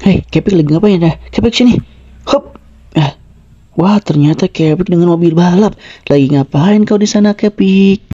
Hei, Kepik lagi ngapain ya? Kepik sini. Hop. Eh. Ya. Wah, ternyata Kepik dengan mobil balap. Lagi ngapain kau di sana, Kepik?